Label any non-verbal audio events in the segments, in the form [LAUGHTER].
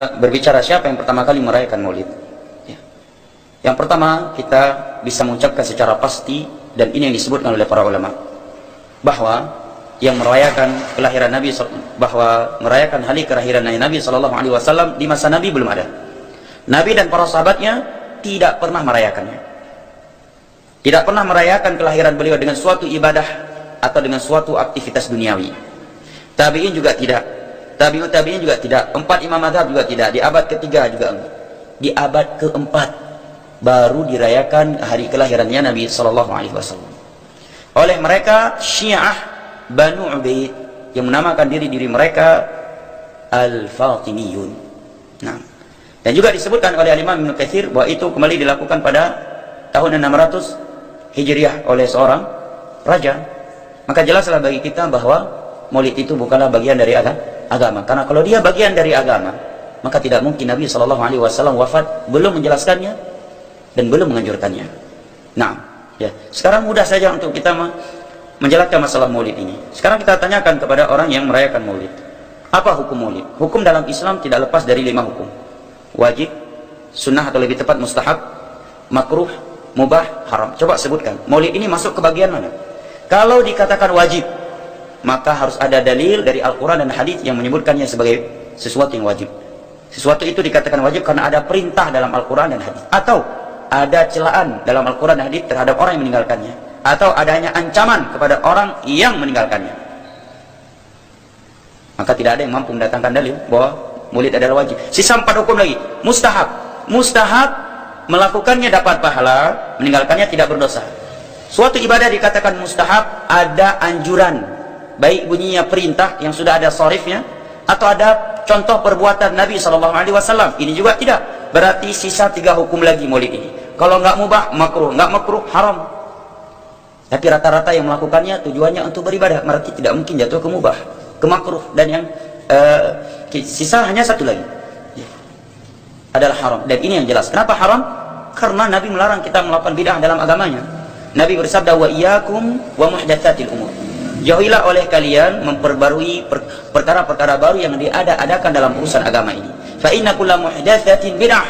berbicara siapa yang pertama kali merayakan maulid ya. yang pertama kita bisa mengucapkan secara pasti dan ini yang disebutkan oleh para ulama bahwa yang merayakan kelahiran Nabi bahwa merayakan hari kelahiran Nabi Shallallahu Alaihi Wasallam di masa Nabi belum ada. Nabi dan para sahabatnya tidak pernah merayakannya. Tidak pernah merayakan kelahiran beliau dengan suatu ibadah atau dengan suatu aktivitas duniawi. Tabiin juga tidak. Tabiut tabiin juga tidak. Empat imam madhab juga tidak. Di abad ketiga juga Di abad keempat baru dirayakan hari kelahirannya Nabi Shallallahu Alaihi Wasallam. Oleh mereka Syiah Banu Ubaid yang menamakan diri diri mereka Al-Fatimiyun. Nah, dan juga disebutkan oleh Imam Ibnu Katsir bahwa itu kembali dilakukan pada tahun 600 Hijriah oleh seorang raja. Maka jelaslah bagi kita bahwa Maulid itu bukanlah bagian dari agama. Karena kalau dia bagian dari agama, maka tidak mungkin Nabi Shallallahu Alaihi Wasallam wafat belum menjelaskannya dan belum menganjurkannya. Nah, ya sekarang mudah saja untuk kita menjelaskan masalah maulid ini. Sekarang kita tanyakan kepada orang yang merayakan maulid. Apa hukum maulid? Hukum dalam Islam tidak lepas dari lima hukum. Wajib, sunnah atau lebih tepat mustahab, makruh, mubah, haram. Coba sebutkan. Maulid ini masuk ke bagian mana? Kalau dikatakan wajib, maka harus ada dalil dari Al-Quran dan hadis yang menyebutkannya sebagai sesuatu yang wajib. Sesuatu itu dikatakan wajib karena ada perintah dalam Al-Quran dan hadis. Atau ada celaan dalam Al-Quran dan hadis terhadap orang yang meninggalkannya. Atau adanya ancaman kepada orang yang meninggalkannya. Maka tidak ada yang mampu mendatangkan dalil bahwa murid adalah wajib. Sisa empat hukum lagi. Mustahab. Mustahab melakukannya dapat pahala meninggalkannya tidak berdosa. Suatu ibadah dikatakan mustahab ada anjuran baik bunyinya perintah yang sudah ada sorifnya atau ada contoh perbuatan Nabi SAW ini juga tidak berarti sisa tiga hukum lagi maulid ini kalau nggak mubah makruh nggak makruh haram tapi rata-rata yang melakukannya tujuannya untuk beribadah, berarti tidak mungkin jatuh ke mubah, ke makruh dan yang uh, sisa hanya satu lagi. Ya. Adalah haram. Dan ini yang jelas. Kenapa haram? Karena Nabi melarang kita melakukan bid'ah dalam agamanya. Nabi bersabda wa iyyakum wa muhdatsatil umur. Jauhilah oleh kalian memperbarui perkara-perkara baru yang diada-adakan dalam urusan agama ini. Fa inna kulla muhdatsatin bid'ah.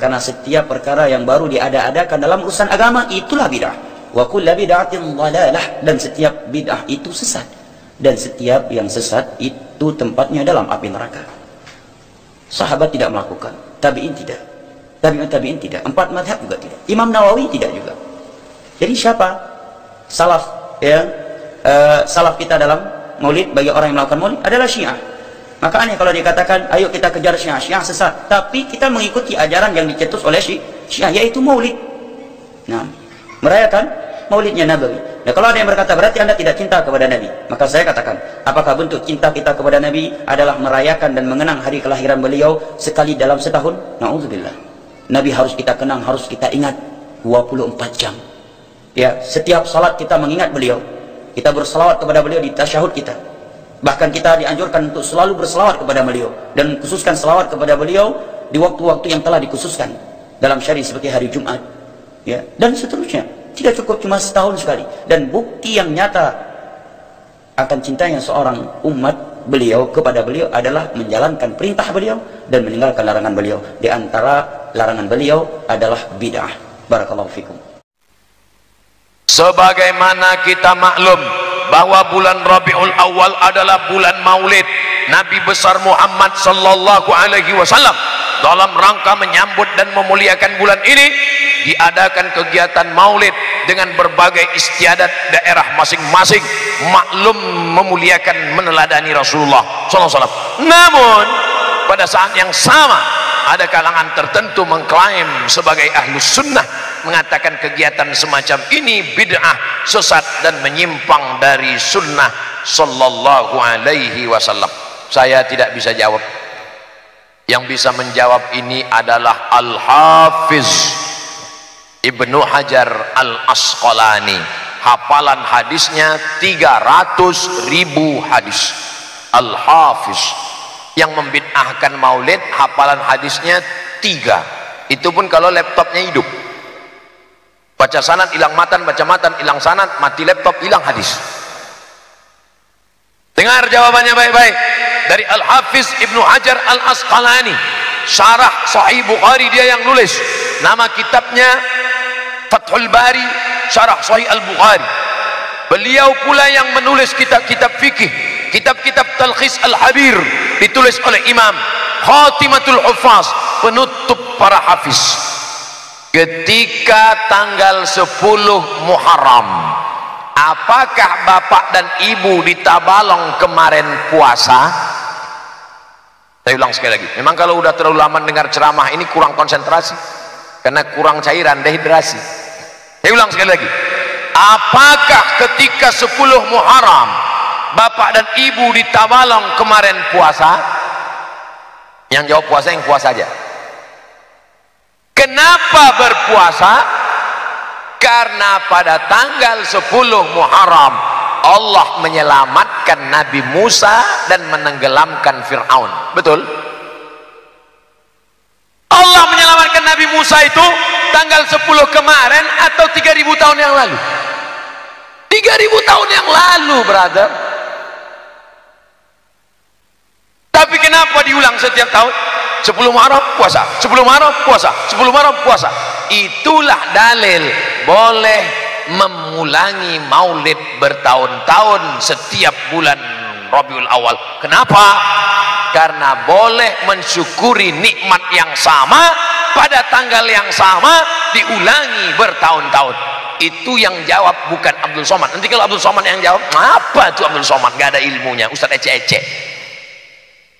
Karena setiap perkara yang baru diada-adakan dalam urusan agama itulah bid'ah. Wa kullu bid'atin dhalalah. Dan setiap bid'ah itu sesat. Dan setiap yang sesat itu tempatnya dalam api neraka. Sahabat tidak melakukan. Tabi'in tidak. Tabi'in tabi'in tidak. Empat madhab juga tidak. Imam Nawawi tidak juga. Jadi siapa? Salaf ya uh, salaf kita dalam maulid bagi orang yang melakukan maulid adalah syiah maka aneh kalau dikatakan ayo kita kejar syiah syiah sesat tapi kita mengikuti ajaran yang dicetus oleh syiah yaitu maulid nah merayakan maulidnya Nabawi. Nah, kalau ada yang berkata berarti Anda tidak cinta kepada Nabi, maka saya katakan, apakah bentuk cinta kita kepada Nabi adalah merayakan dan mengenang hari kelahiran beliau sekali dalam setahun? Nauzubillah. Nabi harus kita kenang, harus kita ingat 24 jam. Ya, setiap salat kita mengingat beliau. Kita berselawat kepada beliau di tasyahud kita. Bahkan kita dianjurkan untuk selalu berselawat kepada beliau dan khususkan selawat kepada beliau di waktu-waktu yang telah dikhususkan dalam syari seperti hari Jumat ya dan seterusnya tidak cukup cuma setahun sekali. Dan bukti yang nyata akan cintanya seorang umat beliau kepada beliau adalah menjalankan perintah beliau dan meninggalkan larangan beliau. Di antara larangan beliau adalah bid'ah. Barakallahu fikum. Sebagaimana kita maklum bahwa bulan Rabiul Awal adalah bulan Maulid Nabi besar Muhammad sallallahu alaihi wasallam. Dalam rangka menyambut dan memuliakan bulan ini diadakan kegiatan maulid dengan berbagai istiadat daerah masing-masing. Maklum memuliakan meneladani Rasulullah SAW namun pada saat yang sama ada kalangan tertentu mengklaim sebagai ahlu sunnah mengatakan kegiatan semacam ini bid'ah sesat dan menyimpang dari sunnah sallallahu alaihi wasallam. Saya tidak bisa jawab. Yang bisa menjawab ini adalah Al-Hafiz Ibnu Hajar Al-Asqalani. Hafalan hadisnya 300 ribu hadis. Al-Hafiz. Yang membid'ahkan maulid hafalan hadisnya 3 itu pun kalau laptopnya hidup baca sanat hilang matan baca matan hilang sanat mati laptop hilang hadis. Dengar jawabannya baik-baik. Dari Al-Hafiz Ibnu Hajar Al-Asqalani. Syarah Sahih Bukhari dia yang nulis. Nama kitabnya Fathul Bari syarah Sahih Al-Bukhari. Beliau pula yang menulis kitab-kitab fikih kitab-kitab Talkhis Al-Habir ditulis oleh Imam Khatimatul Hufaz penutup para hafiz ketika tanggal 10 Muharram apakah bapak dan ibu di Tabalong kemarin puasa? Saya ulang sekali lagi. Memang kalau udah terlalu lama dengar ceramah ini kurang konsentrasi. Karena kurang cairan dehidrasi. Saya ulang sekali lagi. Apakah ketika 10 Muharram bapak dan ibu di Tabalong kemarin puasa? Yang jawab puasa yang puasa aja kenapa berpuasa? Karena pada tanggal 10 Muharram Allah menyelamatkan Nabi Musa dan menenggelamkan Fir'aun. Betul? Allah menyelamatkan Nabi Musa itu tanggal 10 kemarin atau 3000 tahun yang lalu? 3000 tahun yang lalu brother. Tapi kenapa diulang setiap tahun 10 Muharram puasa 10 Muharram puasa 10 Muharram puasa itulah dalil boleh memulangi maulid bertahun-tahun setiap bulan Rabiul Awal. Kenapa? Karena boleh mensyukuri nikmat yang sama pada tanggal yang sama diulangi bertahun-tahun. Itu yang jawab bukan Abdul Somad. Nanti kalau Abdul Somad yang jawab, apa itu Abdul Somad? Gak ada ilmunya. Ustaz ece-ece.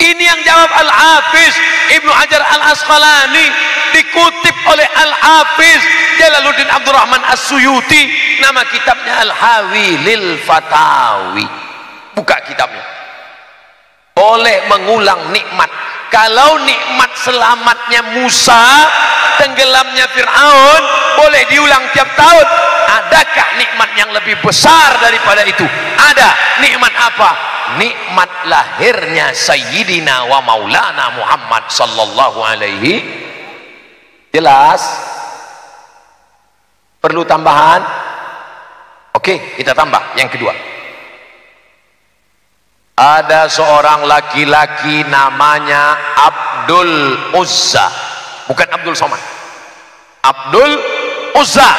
Ini yang jawab Al-Hafiz Ibnu Hajar Al-Asqalani dikutip oleh Al-Hafiz Jalaluddin Abdurrahman As-Suyuti. Nama kitabnya Al-Hawi Lil Fatawi. Buka kitabnya. Boleh mengulang nikmat. Kalau nikmat selamatnya Musa tenggelamnya Fir'aun boleh diulang tiap tahun. Adakah nikmat yang lebih besar daripada itu? Ada. Nikmat apa nikmat lahirnya Sayyidina wa Maulana Muhammad sallallahu alaihi. Jelas? Perlu tambahan? Oke kita tambah yang kedua. Ada seorang laki-laki namanya Abdul Uzza. Bukan Abdul Somad. Abdul Uzza.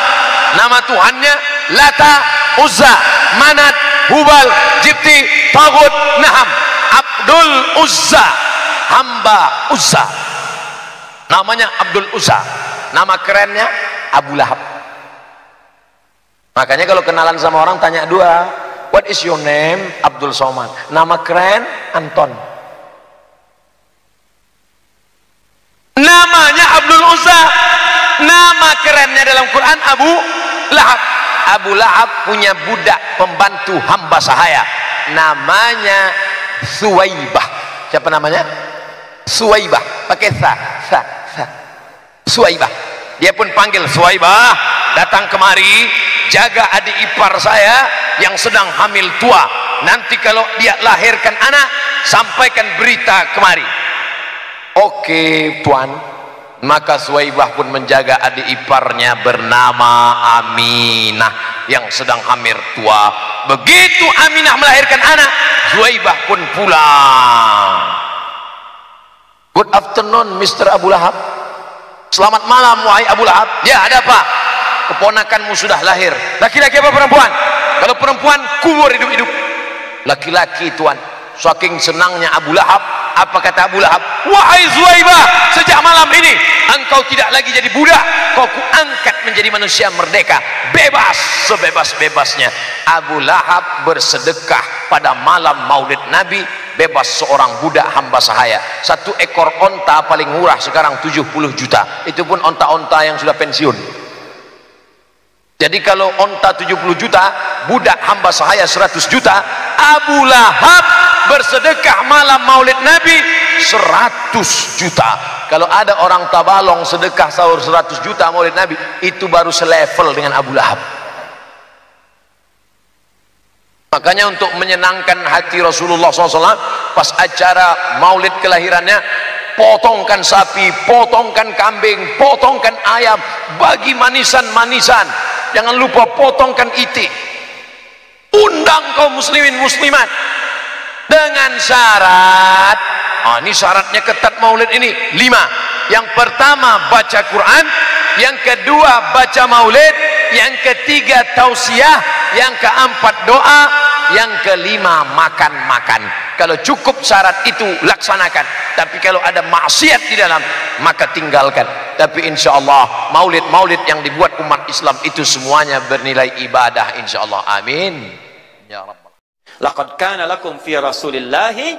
Nama Tuhannya Lata Uzza. Manat Hubal Jibti Tagut Naham Abdul Uzza hamba Uzza. Namanya Abdul Uzza. Nama kerennya Abu Lahab. Makanya kalau kenalan sama orang tanya dua what is your name? Abdul Somad. Nama keren Anton. Namanya Abdul Uzza. Nama kerennya dalam Quran Abu Lahab Abu Lahab punya budak pembantu hamba sahaya. Namanya Suwaibah. Siapa namanya? Suwaibah. Pakai sa sa sa. Suwaibah. Dia pun panggil Suwaibah. Datang kemari jaga adik ipar saya yang sedang hamil tua. Nanti kalau dia lahirkan anak sampaikan berita kemari. Oke tuan maka Suwaibah pun menjaga adik iparnya bernama Aminah yang sedang hamil tua. Begitu Aminah melahirkan anak Suwaibah pun pulang. Good afternoon Mr. Abu Lahab. Selamat malam wahai Abu Lahab. Ya ada apa? Keponakanmu sudah lahir. Laki-laki apa perempuan? Kalau perempuan kubur hidup-hidup. Laki-laki tuan saking senangnya Abu Lahab apa kata Abu Lahab? Wahai Zuhaibah sejak malam ini engkau tidak lagi jadi budak. Kau kuangkat menjadi manusia merdeka. Bebas sebebas-bebasnya. Abu Lahab bersedekah pada malam maulid Nabi bebas seorang budak hamba sahaya. Satu ekor onta paling murah sekarang 70 juta. Itu pun onta-onta yang sudah pensiun jadi kalau onta 70 juta budak hamba sahaya 100 juta Abu Lahab bersedekah malam maulid Nabi 100 juta. Kalau ada orang tabalong sedekah sahur 100 juta maulid Nabi itu baru selevel dengan Abu Lahab. Makanya untuk menyenangkan hati Rasulullah SAW pas acara maulid kelahirannya potongkan sapi, potongkan kambing, potongkan ayam bagi manisan-manisan jangan lupa potongkan itik undang kaum muslimin muslimat. Dengan syarat. Oh, ini syaratnya ketat maulid ini. Lima. Yang pertama baca Quran. Yang kedua baca maulid. Yang ketiga tausiah. Yang keempat doa. Yang kelima makan-makan. Kalau cukup syarat itu laksanakan. Tapi kalau ada maksiat di dalam maka tinggalkan tapi insya Allah maulid-maulid yang dibuat umat Islam itu semuanya bernilai ibadah insya Allah amin ya Rabbal laqad kana lakum fi rasulillahi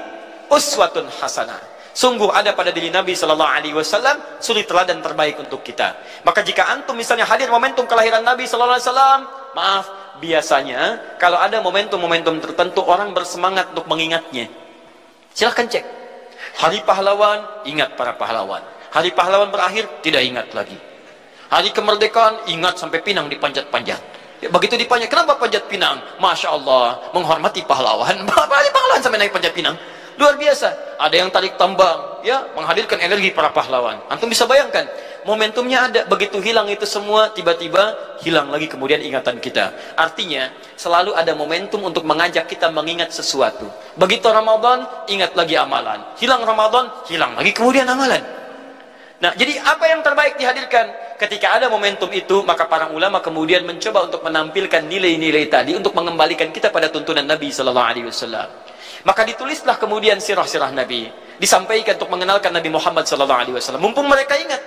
uswatun hasanah Sungguh ada pada diri Nabi Sallallahu Alaihi Wasallam suri teladan terbaik untuk kita. Maka jika antum misalnya hadir momentum kelahiran Nabi Sallallahu Alaihi Wasallam, maaf, biasanya kalau ada momentum-momentum tertentu orang bersemangat untuk mengingatnya. Silahkan cek. Hari pahlawan, ingat para pahlawan. Hari pahlawan berakhir, tidak ingat lagi. Hari kemerdekaan, ingat sampai pinang dipanjat-panjat. Ya, begitu dipanjat, kenapa panjat pinang? Masya Allah, menghormati pahlawan. [LAUGHS] Hari pahlawan sampai naik panjat pinang. Luar biasa. Ada yang tarik tambang, ya, menghadirkan energi para pahlawan. Antum bisa bayangkan, momentumnya ada. Begitu hilang itu semua, tiba-tiba hilang lagi kemudian ingatan kita. Artinya, selalu ada momentum untuk mengajak kita mengingat sesuatu. Begitu Ramadan, ingat lagi amalan. Hilang Ramadan, hilang lagi kemudian amalan. Nah, jadi apa yang terbaik dihadirkan? Ketika ada momentum itu, maka para ulama kemudian mencoba untuk menampilkan nilai-nilai tadi untuk mengembalikan kita pada tuntunan Nabi sallallahu alaihi wasallam. Maka ditulislah kemudian sirah-sirah Nabi. Disampaikan untuk mengenalkan Nabi Muhammad sallallahu alaihi wasallam. Mumpung mereka ingat.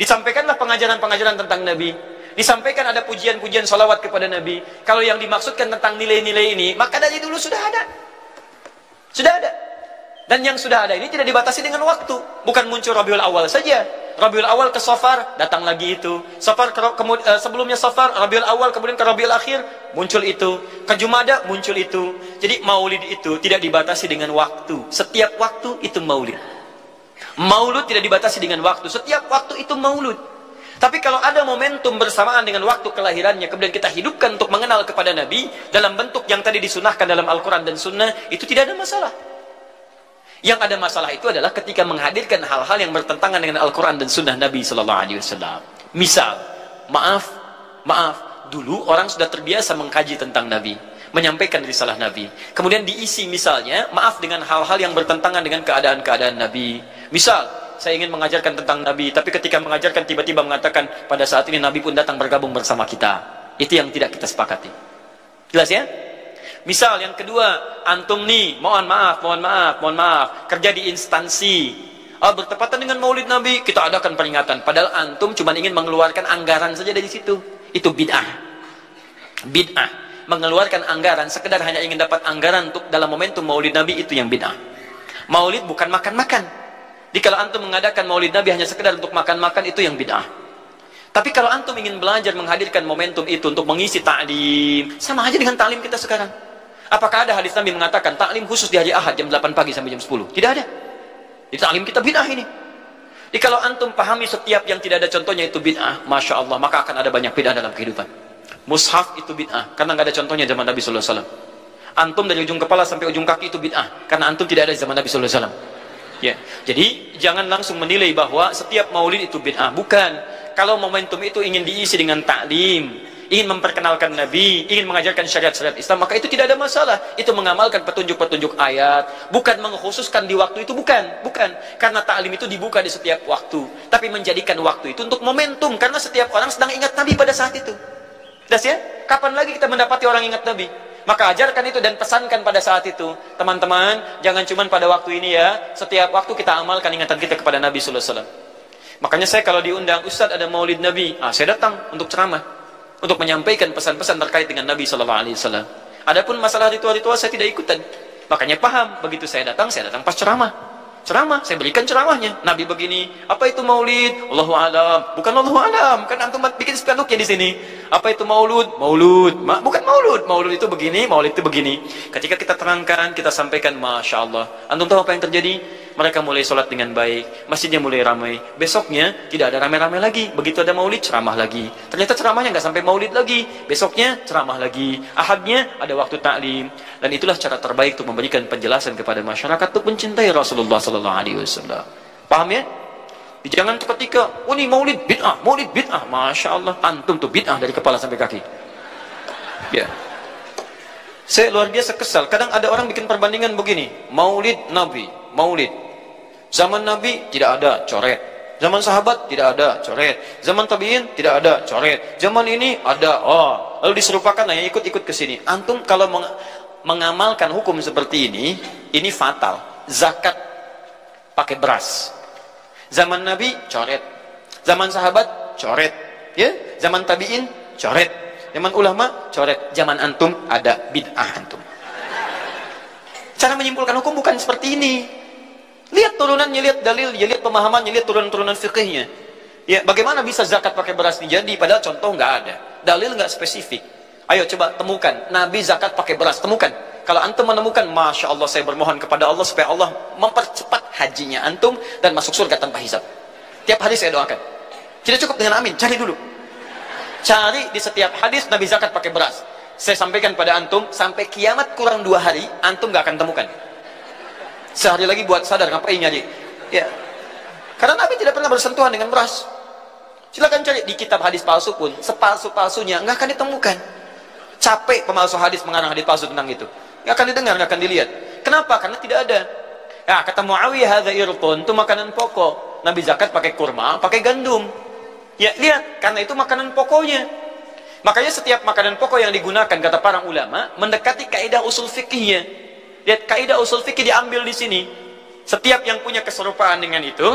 Disampaikanlah pengajaran-pengajaran tentang Nabi. Disampaikan ada pujian-pujian salawat kepada Nabi. Kalau yang dimaksudkan tentang nilai-nilai ini, maka dari dulu sudah ada. Sudah ada. Dan yang sudah ada ini tidak dibatasi dengan waktu. Bukan muncul Rabiul Awal saja. Rabiul Awal ke Safar, datang lagi itu. Safar ke, kemudian, uh, sebelumnya Safar, Rabiul Awal, kemudian ke Rabiul Akhir, muncul itu. Ke Jumada, muncul itu. Jadi maulid itu tidak dibatasi dengan waktu. Setiap waktu itu maulid. Maulud tidak dibatasi dengan waktu. Setiap waktu itu maulud. Tapi kalau ada momentum bersamaan dengan waktu kelahirannya, kemudian kita hidupkan untuk mengenal kepada Nabi, dalam bentuk yang tadi disunahkan dalam Al-Quran dan Sunnah, itu tidak ada masalah. Yang ada masalah itu adalah ketika menghadirkan hal-hal yang bertentangan dengan Al-Quran dan Sunnah Nabi Sallallahu Alaihi Wasallam. Misal, maaf, maaf, dulu orang sudah terbiasa mengkaji tentang Nabi, menyampaikan risalah Nabi. Kemudian diisi misalnya, maaf dengan hal-hal yang bertentangan dengan keadaan-keadaan Nabi. Misal, saya ingin mengajarkan tentang Nabi, tapi ketika mengajarkan tiba-tiba mengatakan pada saat ini Nabi pun datang bergabung bersama kita. Itu yang tidak kita sepakati. Jelas ya? Misal yang kedua, antum nih, mohon maaf, mohon maaf, mohon maaf, kerja di instansi. Oh, bertepatan dengan Maulid Nabi, kita adakan peringatan. Padahal antum cuma ingin mengeluarkan anggaran saja dari situ. Itu bid'ah. Bid'ah. Mengeluarkan anggaran, sekedar hanya ingin dapat anggaran untuk dalam momentum Maulid Nabi itu yang bid'ah. Maulid bukan makan-makan. Jadi kalau antum mengadakan Maulid Nabi hanya sekedar untuk makan-makan itu yang bid'ah. Tapi kalau antum ingin belajar menghadirkan momentum itu untuk mengisi taklim, sama aja dengan taklim kita sekarang. Apakah ada hadis Nabi mengatakan taklim khusus di hari Ahad jam 8 pagi sampai jam 10? Tidak ada. Di taklim kita bid'ah ini. Jadi kalau antum pahami setiap yang tidak ada contohnya itu bid'ah, masya Allah, maka akan ada banyak bid'ah dalam kehidupan. Mushaf itu bid'ah, karena nggak ada contohnya zaman Nabi Sallallahu Alaihi Wasallam. Antum dari ujung kepala sampai ujung kaki itu bid'ah, karena antum tidak ada di zaman Nabi Sallallahu Alaihi Wasallam. Ya, jadi jangan langsung menilai bahwa setiap maulid itu bid'ah. Bukan. Kalau momentum itu ingin diisi dengan taklim, ingin memperkenalkan Nabi, ingin mengajarkan syariat-syariat Islam, maka itu tidak ada masalah. Itu mengamalkan petunjuk-petunjuk ayat, bukan mengkhususkan di waktu itu, bukan, bukan. Karena taklim itu dibuka di setiap waktu, tapi menjadikan waktu itu untuk momentum, karena setiap orang sedang ingat Nabi pada saat itu. Das ya? Kapan lagi kita mendapati orang ingat Nabi? Maka ajarkan itu dan pesankan pada saat itu. Teman-teman, jangan cuma pada waktu ini ya. Setiap waktu kita amalkan ingatan kita kepada Nabi Sallallahu. Makanya saya kalau diundang, Ustadz ada maulid Nabi, ah, saya datang untuk ceramah untuk menyampaikan pesan-pesan terkait dengan Nabi Shallallahu Alaihi Wasallam. Adapun masalah ritual-ritual saya tidak ikutan. Makanya paham, begitu saya datang, saya datang pas ceramah. Ceramah, saya berikan ceramahnya. Nabi begini, apa itu maulid? Allahu alam. Bukan Allahu alam, kan antum bikin spanduknya di sini. Apa itu maulud? Maulud. Ma bukan maulud. Maulud itu begini, maulid itu begini. Ketika kita terangkan, kita sampaikan, Masya Allah. Antum tahu apa yang terjadi? Mereka mulai sholat dengan baik, masjidnya mulai ramai. Besoknya tidak ada ramai-ramai lagi. Begitu ada maulid, ceramah lagi. Ternyata ceramahnya nggak sampai maulid lagi. Besoknya ceramah lagi. Ahadnya ada waktu taklim. Dan itulah cara terbaik untuk memberikan penjelasan kepada masyarakat untuk mencintai Rasulullah Sallallahu Alaihi Wasallam. Paham ya? Jangan ketika, oh ini maulid bid'ah, maulid bid'ah. Masya Allah, antum tuh bid'ah dari kepala sampai kaki. Ya. Saya luar biasa kesal. Kadang ada orang bikin perbandingan begini. Maulid Nabi, maulid. Zaman Nabi tidak ada coret. Zaman sahabat tidak ada, coret. Zaman tabiin tidak ada, coret. Zaman ini ada, oh. Lalu diserupakan nah, yang ikut-ikut ke sini. Antum kalau meng mengamalkan hukum seperti ini, ini fatal. Zakat pakai beras. Zaman Nabi coret. Zaman sahabat coret. Ya, zaman tabiin coret. Zaman ulama coret. Zaman antum ada bid'ah antum. Cara menyimpulkan hukum bukan seperti ini. Lihat turunannya, lihat dalilnya, lihat pemahamannya, lihat turunan-turunan fikihnya. Ya, bagaimana bisa zakat pakai beras jadi padahal contoh nggak ada. Dalil nggak spesifik. Ayo coba temukan Nabi zakat pakai beras, temukan. Kalau antum menemukan, masya Allah saya bermohon kepada Allah supaya Allah mempercepat hajinya antum dan masuk surga tanpa hisab. Tiap hari saya doakan. Tidak cukup dengan amin, cari dulu. Cari di setiap hadis Nabi zakat pakai beras. Saya sampaikan pada antum, sampai kiamat kurang dua hari, antum nggak akan temukan. Sehari lagi buat sadar ngapain nyari. Ya. Karena Nabi tidak pernah bersentuhan dengan beras. Silakan cari di kitab hadis palsu pun, sepalsu-palsunya nggak akan ditemukan. Capek pemalsu hadis mengarang hadis palsu tentang itu. Nggak akan didengar, nggak akan dilihat. Kenapa? Karena tidak ada. Ya, kata Muawiyah hadza irtun, itu makanan pokok. Nabi zakat pakai kurma, pakai gandum. Ya, lihat, karena itu makanan pokoknya. Makanya setiap makanan pokok yang digunakan kata para ulama mendekati kaidah usul fikihnya. Lihat kaidah usul fikih diambil di sini. Setiap yang punya keserupaan dengan itu,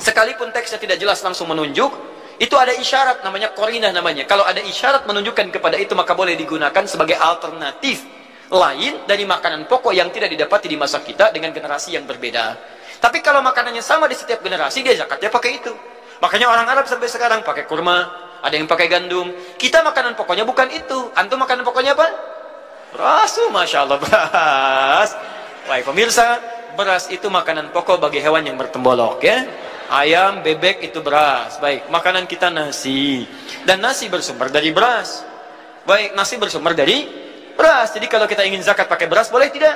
sekalipun teksnya tidak jelas langsung menunjuk, itu ada isyarat namanya korinah namanya. Kalau ada isyarat menunjukkan kepada itu maka boleh digunakan sebagai alternatif lain dari makanan pokok yang tidak didapati di masa kita dengan generasi yang berbeda. Tapi kalau makanannya sama di setiap generasi, dia zakatnya pakai itu. Makanya orang Arab sampai sekarang pakai kurma, ada yang pakai gandum. Kita makanan pokoknya bukan itu. Antum makanan pokoknya apa? Beras, Masya Allah beras. Baik pemirsa, beras itu makanan pokok bagi hewan yang bertembolok ya. Ayam, bebek itu beras. Baik, makanan kita nasi. Dan nasi bersumber dari beras. Baik, nasi bersumber dari beras. Jadi kalau kita ingin zakat pakai beras, boleh tidak?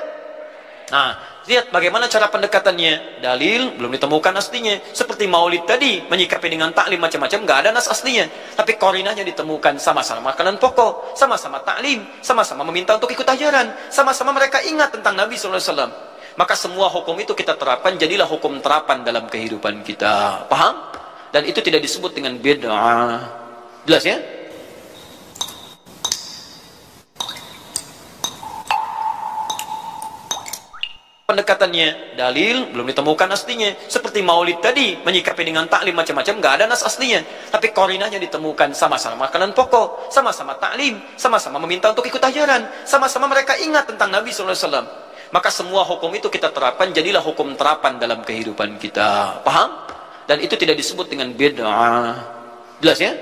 Nah, Lihat bagaimana cara pendekatannya. Dalil belum ditemukan aslinya. Seperti maulid tadi, menyikapi dengan taklim macam-macam, nggak ada nas aslinya. Tapi korinanya ditemukan sama-sama makanan pokok, sama-sama taklim, sama-sama meminta untuk ikut ajaran, sama-sama mereka ingat tentang Nabi SAW. Maka semua hukum itu kita terapkan, jadilah hukum terapan dalam kehidupan kita. Paham? Dan itu tidak disebut dengan beda. Jelas ya? Pendekatannya. Dalil belum ditemukan aslinya. Seperti maulid tadi menyikapi dengan taklim macam-macam nggak ada nas aslinya. Tapi korinanya ditemukan sama-sama makanan pokok sama-sama taklim sama-sama meminta untuk ikut ajaran sama-sama mereka ingat tentang Nabi SAW maka semua hukum itu kita terapkan jadilah hukum terapan dalam kehidupan kita. Paham? Dan itu tidak disebut dengan beda jelas ya